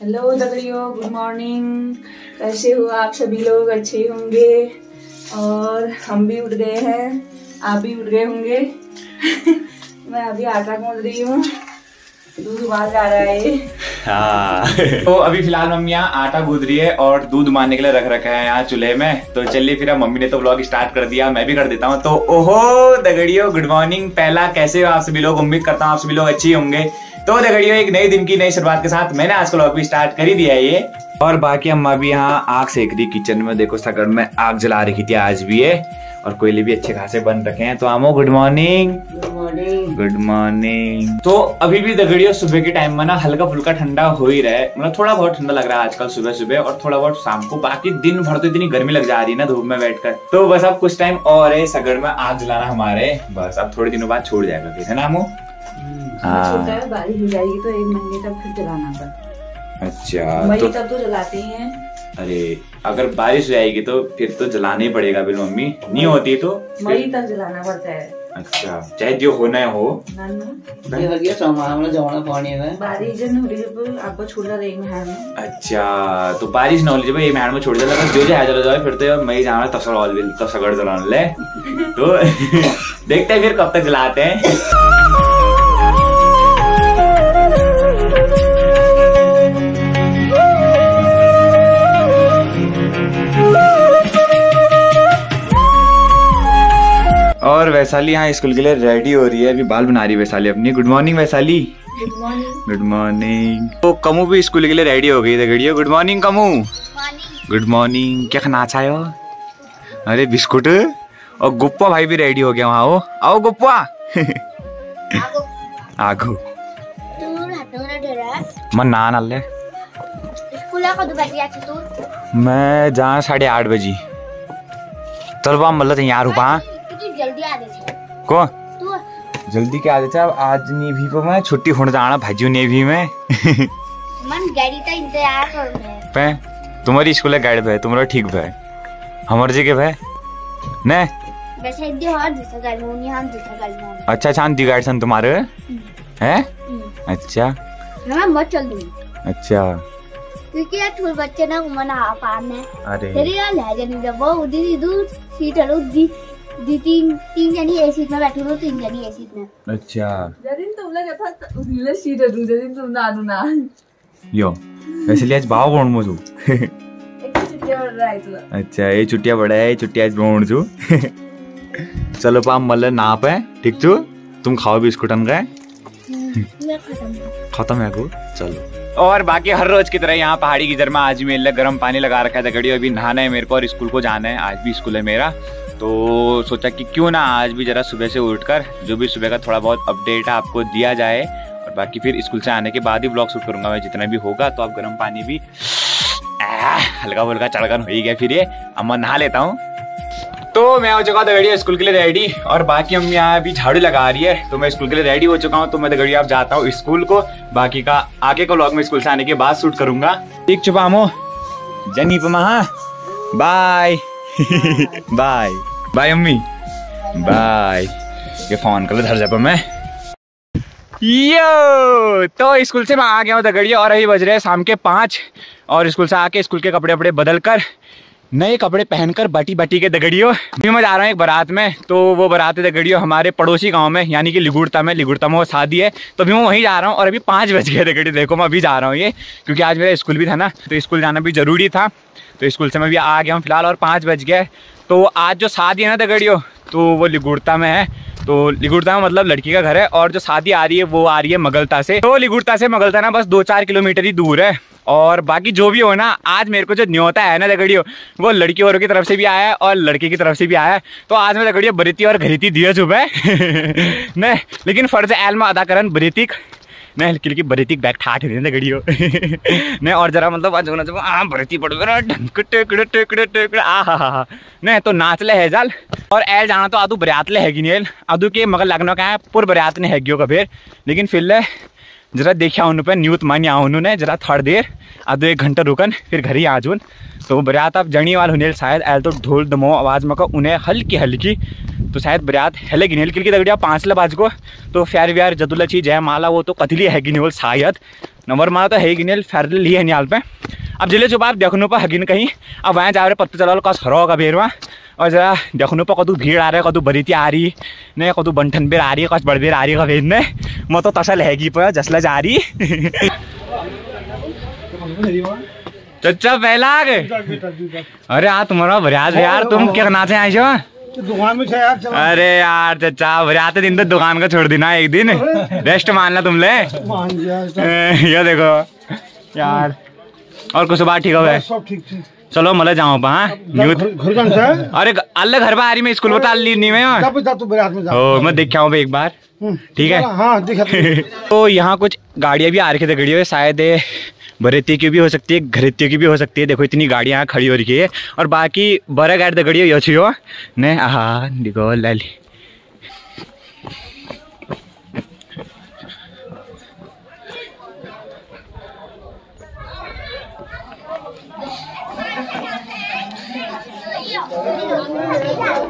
Hello दगड़ियों good morning कैसे हो आप सभी लोग? अच्छे होंगे? और हम भी उठ गए हैं। आप भी उठ गए होंगे? मैं अभी आटा गूंद रही हूँ। दूध उबाल जा रहा है। हाँ। तो अभी फ़िलहाल मम्मी यहाँ आटा गूंद रही है और दूध मारने के लिए रख रखा है यहाँ चूल्हे में। तो चलिए फिर अब मम्मी ने तो ब्लॉग स्टार्ट कर दिया मैं भी कर देता हूँ। तो ओहो दगड़ियों गुड मॉर्निंग पहला कैसे हो आप सभी लोग? उम्मीद करता हूँ आप सभी लोग अच्छे होंगे। तो दगड़ियों एक नई दिन की नई शुरुआत के साथ मैंने आज का व्लॉग भी स्टार्ट कर ही दिया है ये। और बाकी अम्मा भी यहाँ आग सेक रही किचन में। देखो सगड़ में आग जला रखी थी आज भी है और कोयले भी अच्छे खासे बन रखे हैं। तो आमो good morning good morning good morning तो अभी भी दगड़ियों सुबह के टाइम में ना हल्का फुल्का ठंडा हो ही रहा है। मतलब थोड़ा बहुत ठंडा लग रहा है आजकल सुबह सुबह और थोड़ा बहुत शाम को। बाकी दिन भर तो इतनी गर्मी लग जा रही है ना धूप में बैठकर। तो बस अब कुछ टाइम और है सगड़ में आग जलाना हमारे। बस अब थोड़े दिनों बाद छोड़ जाएगा फिर है ना आमो? हाँ। बारिश हो जाएगी तो एक महीने तक फिर जलाना पड़ता अच्छा तो- तो अरे अगर बारिश जाएगी तो फिर तो जलाना ही पड़ेगा बिल मम्मी। नहीं होती तो मई तक जलाना पड़ता है। अच्छा चाहे जो होना है। हो अच्छा तो बारिश ना होली भाई ये में छोड़ दिया जो जो है जाए फिर तो मई जाना तसर ऑल जलाने ले। तो देखते हैं फिर कब तक जलाते हैं। और वैशाली यहाँ स्कूल के लिए रेडी हो रही है। अभी बाल बना रही है वैशाली अपनी। Good morning Vaishali. Good morning good morning तो कमू भी स्कूल के लिए रेडी हो गई दगड़ियो good morning Kamu. Good morning क्या खाना अच्छा है? अरे बिस्कुट और गुप्पा भाई भी रेडी हो गया वहाँ हो आओ गुप्पा। आगो। मन ना आती तू? मैं जहाँ साढ़े आठ बजी। बा मतलब यहाँ रुपा को। तू जल्दी क्या आते अब आज नेवी पे मैं छुट्टी होने जाना भाजू नेवी में। मन गाड़ी का इंतज़ार कर रहे हैं। पे तुम्हारी स्कूल है गाइड भाई तुम्हारा ठीक भाई हमारे जी के भाई ने? वैसे हिंदी और दूसरा गाड़ी में नहीं हम दूसरा गाड़ी में अच्छा शांति गाइड सन तुम्हारे हैं? हम्म। अच्छा। मैं मत चल दूँगी। अच्छा। क्योंकि यार छोटे बच्चे ना उमर आ पाने अरे। तेरे यार ले जाने जब वो उदी दूर सीट है दी तीन तीन जनी ए सीट में बैठी हूँ तीन जनी ए सीट में। अच्छा। जदिन कथा उनीला सीट है जदिन तुम ना ना यो वैसे आज भाव मो तुला अच्छा ये छुट्टियाँ बड़ा है ये छुट्टियाँ आज भ्रमण छू चलो पा मल्ल नाप है ठीक छू तुम खाओ बिस्कुट हम गए खत्म है को चलो। और बाकी हर रोज की तरह यहाँ पहाड़ी गिजर में आज मेरे गर्म पानी लगा रखा है दगड़ी अभी नहाना है मेरे को और स्कूल को जाना है आज भी स्कूल है मेरा। तो सोचा कि क्यों ना आज भी जरा सुबह से उठकर, जो भी सुबह का थोड़ा बहुत अपडेट है आपको दिया जाए, और बाकी फिर स्कूल से आने के बाद ही ब्लॉग शूट करूँगा मैं, जितना भी होगा तो आप गर्म पानी भी हल्का फुल्का चढ़गन हो ही गया फिर ये। अम्मा नहा लेता हूँ। तो मैं हो चुका दगड़िया स्कूल के लिए रेडी और बाकी हम यहाँ अभी झाड़ू लगा रही है तो मैं स्कूल के लिए रेडी हो चुका हूँ तो मैं दगड़िया अब जाता हूँ स्कूल को। बाकी का आगे का व्लॉग में स्कूल से आने के बाद शूट करूँगा। ठीक चुपा मो जनी पमा बाय बाय बाय अम्मी बाय ये फ़ोन कर धर जा मैं। यो तो स्कूल से मैं आ गया हूँ, दगड़िया, और अभी बज रहे हैं शाम के पाँच। और स्कूल से आके स्कूल के कपड़े वपड़े बदल कर नए कपड़े पहनकर बटी बटी के दगड़ियों। अभी मैं जा रहा हूँ एक बारात में तो वो बारात दगड़ियों हमारे पड़ोसी गाँव में, यानी कि लिगुड़ता में लिगुड़ता में वो शादी है। तो अभी मैं वहीं जा रहा हूँ और अभी पाँच बज गए दगड़ी, देखो मैं अभी जा रहा हूँ ये, क्योंकि आज मेरा स्कूल भी था ना तो स्कूल जाना भी ज़रूरी था। तो स्कूल से मैं भी आ गया हूँ फ़िलहाल और पाँच बज गए। तो आज जो शादी है ना दगड़ियों तो वो लिगुड़ता में है। तो लिगुड़ता में मतलब लड़की का घर है और जो शादी आ रही है, वो आ रही है मगलता से। तो लिगुड़ता से मगलता ना बस दो चार किलोमीटर ही दूर है। और बाकी जो भी हो ना, आज मेरे को जो न्योता है ना दगड़ियो वो लड़की वालों की तरफ़ से भी आया है और लड़के की तरफ़ से भी आया है। तो आज मैं दगड़ियो बरीती और घरीती दिया है। ने लेकिन फ़र्ज़ एल में अदा करन बरीतिक। ने हल्की हल्की बरीतिक बैग ठाठ रही ने और जरा मतलब आज होना आ बरीती पड़ गया ढंक टेकड़े टेकड़े टेकड़े आ हा हा नहीं तो नाच ले है जाल। और एल जाना तो आदू बरियात ले हैगी नेल आदू के मगर लगना का है, पुर बरियात ने हैगियो का फिर। लेकिन फिर ले जरा देखा उन पे, न्यूत मान्या उन्होंने जरा थोड़ी देर, आधो एक घंटा रुकन, फिर घर ही आ जून तो बरात आप जणी वाल हुनेल, शायद एल तो ढोल दमो आवाज़ में उन्हें हल्की हल्की। तो शायद बरियात हेले गिनेल क्योंकि दगड़िया, पाँच बाज को। तो फैर व्यार जदुल्ला चीज़ जय माला, वो तो कतली है गिनेल, शायद। नंबर माला तो है गिनेल फैर ली है नियाल पे। अब ज़िले जो बाप देखने पर हगिन कहीं। अब वहाँ जा रहे पत्ते चला कस हरो का बेरवा। और जरा देखने पर कदू भीड़ आ रहा है कदू बरीती आ रही नहीं कदू बंठन बेर आ रही है कस बड़बेर आ रही है बेर ने म तो तसल हैगी पर जसला जा रही। चचा पहला अरे आ तुम्हारा बरियाज यार तुम क्या नाचे आए छो? दुकान में यार अरे यार चचा बरियाते दिन तो दुकान का छोड़ देना एक दिन। रेस्ट तुम ले। मान गया ये देखो यार। और कुछ बात ठीक हो सब ठीक ठीक। चलो मले जाओ पा अरे अल्ले घर रही मैं स्कूल बता ली नहीं मैं। तू में जा। ओ मैं देख के आऊँ एक बार। हम्म, ठीक है। हाँ तो। यहाँ कुछ गाड़ियाँ भी आ रखी थी गाड़ियों शायद ये बरेती की भी हो सकती है घरेती की भी हो सकती है। देखो इतनी गाड़ियाँ खड़ी हो रही है। और बाकी बड़ा गाड़ी गाड़ियों ये ने हाँ देखो लाली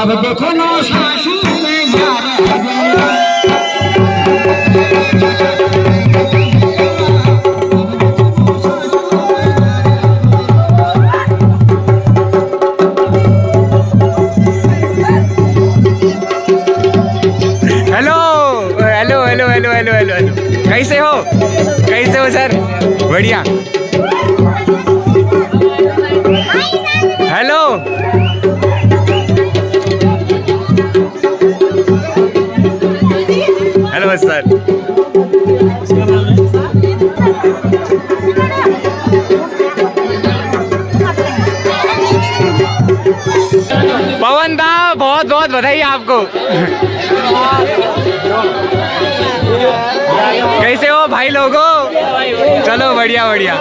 अब देखो ना hello hello hello hello hello hello hello कैसे हो? कैसे हो, सर? बढ़िया। बहुत आपको। कैसे हो भाई लोगो? चलो, बढ़िया बढ़िया।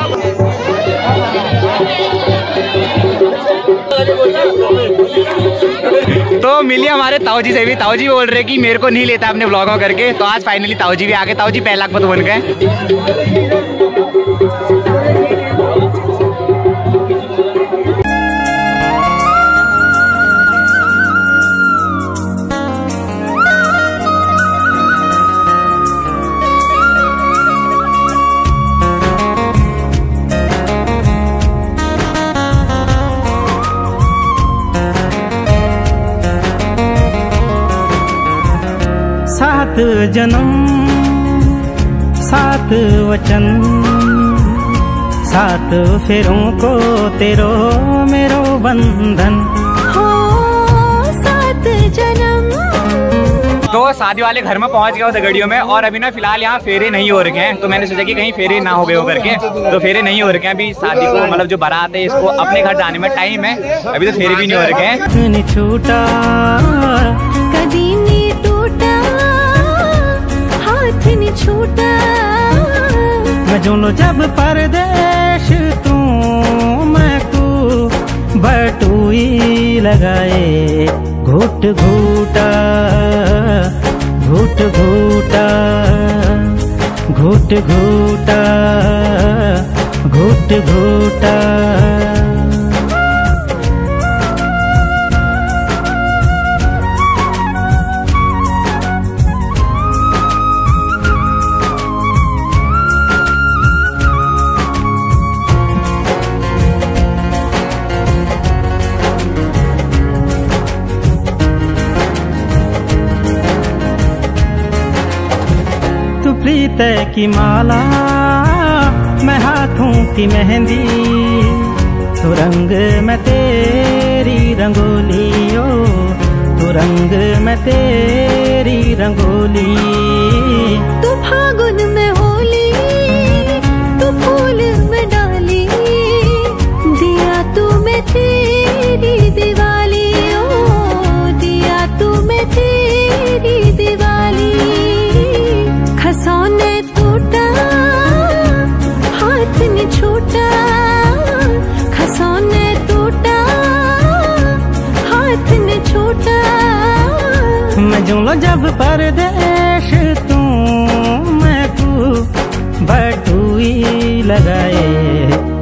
तो मिली हमारे ताऊजी से भी। ताऊ जी बोल रहे कि मेरे को नहीं लेता अपने ब्लॉगों करके। तो आज फाइनली ताऊ जी भी आ गए। ताऊ जी पहला पत बन गए। सात जन्म सात वचन। सात फेरों को तेरो मेरो बंधन। हो सात जन्म। तो शादी वाले घर में पहुँच गया दगड़ियों में और अभी ना फ़िलहाल यहाँ फेरे नहीं हो रखे हैं। तो मैंने सोचा कि कहीं फेरे ना हो गए हो करके। तो फेरे नहीं हो रखे हैं अभी शादी को मतलब जो बारात है इसको अपने घर जाने में टाइम है। अभी तो फेरे भी नहीं हो रखे हैं। छूटा जोनो जब परदेश तू मैं तू बटुई लगाए। घुट घूटा घुट घूटा घुट घूटा घुट घूटा। तू की माला, मैं हाथों की मेहंदी। तू रंग मैं तेरी रंगोलियो तू रंग मैं तेरी रंगोली। तू फागुन जुमलो जब परदेश तू मैं तू बटुई लगाए।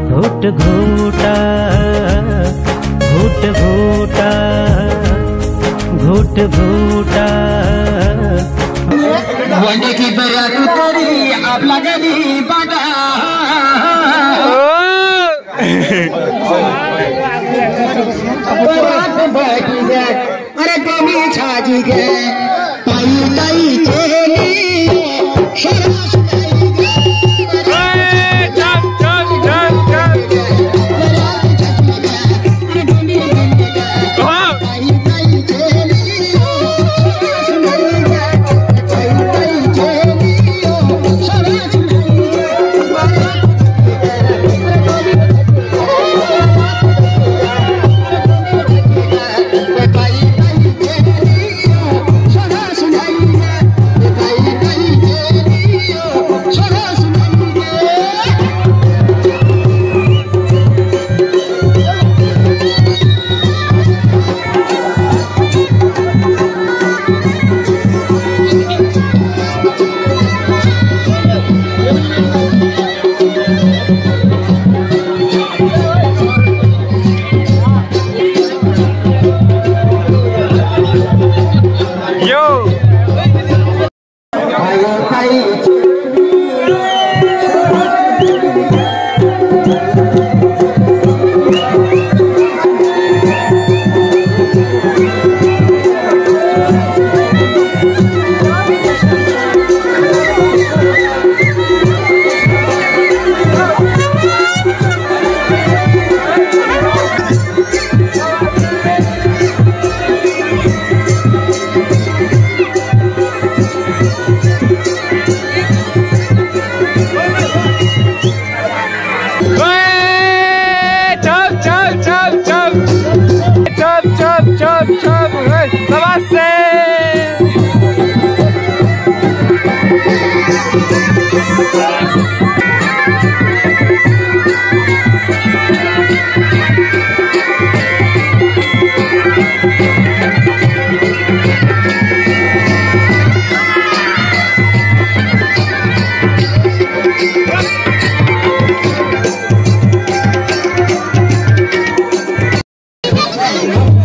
घुट घूटा घुट घूटा घुट घूटा। की बरात तेरी आप लगनी बाटा। बरात बैठी छाजी गए पाई ताई चेली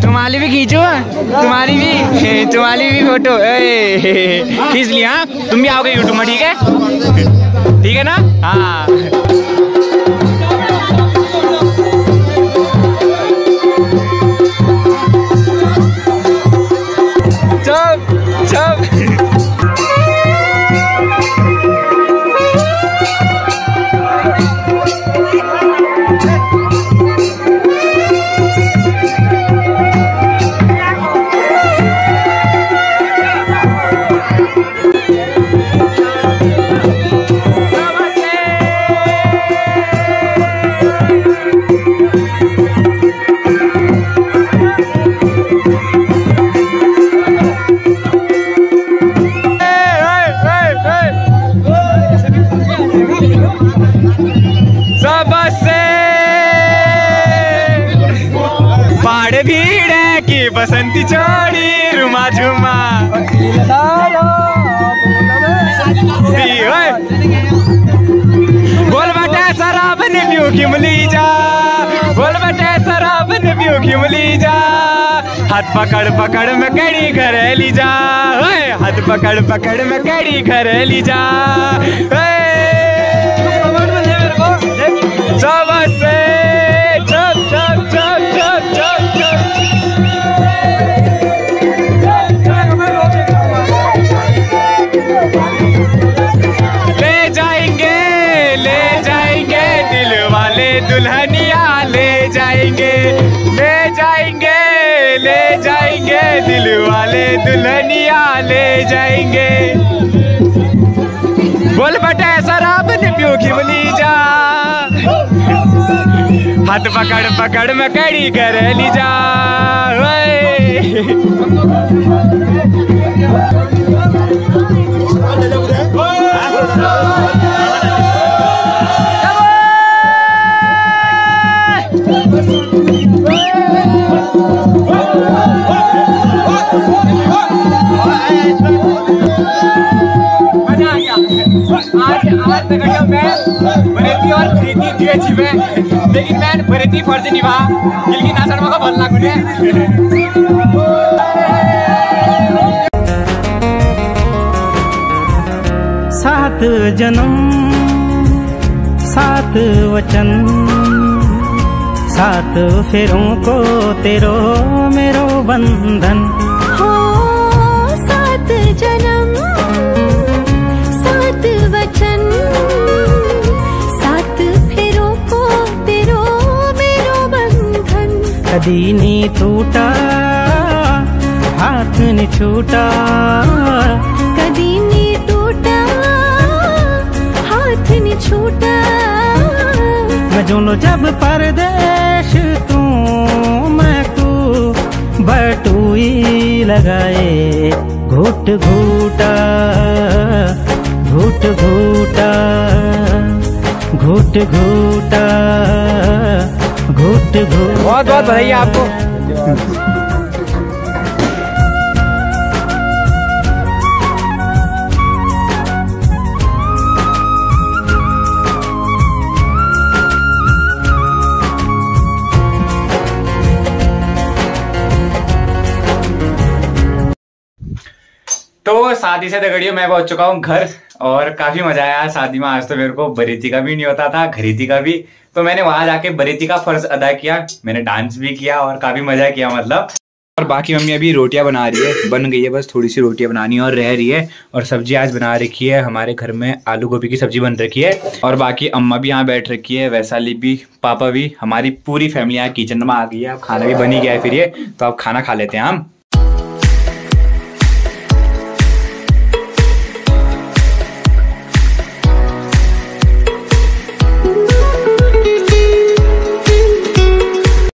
तुम्हारी भी खींचो तुम्हारी भी तुम्हारी भी फ़ोटो खींच लिया हाँ? तुम भी आओगे यूट्यूब में घिमली जा। हाथ पकड़ पकड़ में कड़ी घरेली जा। हाथ पकड़ पकड़ में कड़ी घरेली जा। ले जाएँगे, दिल वाले दुल्हनिया ले जाएँगे। बोल बटे शराब ने पियो खिमली जा? हाथ पकड़ पकड़ में कड़ी कर ली जा। ओए। मज़ा मैं। बरेती और प्रीति दिए छी लेकिन मैं बरेती फ़र्ज़ निभा गिलगी नाचन मका भल लागुने सात जन्म सात वचन सात फेरों को तेरो मेरो बंधन। हो सात जन्म। कदी नी टूटा हाथ नी छूटा। कदी नी टूटा हाथ नी छूटा। मैं जोनो जब परदेश तू मैं तू बटुई लगाए। घुट घूटा घुट घूटा घुट घूटा। घुट बहुत बहुत बधाई आपको। तो शादी से दगड़ियों मैं पहुँच चुका हूँ घर और काफ़ी मज़ा आया। शादी में आज तो मेरे को बरीती का भी नहीं होता था, खरीदी का भी। तो मैंने वहाँ जाके बरेती का फ़र्ज़ अदा किया, मैंने डांस भी किया और काफ़ी मज़ा किया मतलब। और बाकी मम्मी अभी रोटियाँ बना रही है, बन गई है बस, थोड़ी सी रोटियाँ बनानी और रह रही है। और सब्ज़ी आज बना रखी है, हमारे घर में आलू गोभी की सब्ज़ी बन रखी है। और बाकी अम्मा भी यहाँ बैठ रखी है, वैशाली भी, पापा भी, हमारी पूरी फैमिली यहाँ किचन में आ गई है। अब खाना भी बन गया है फिर ये तो अब खाना खा लेते हैं हम।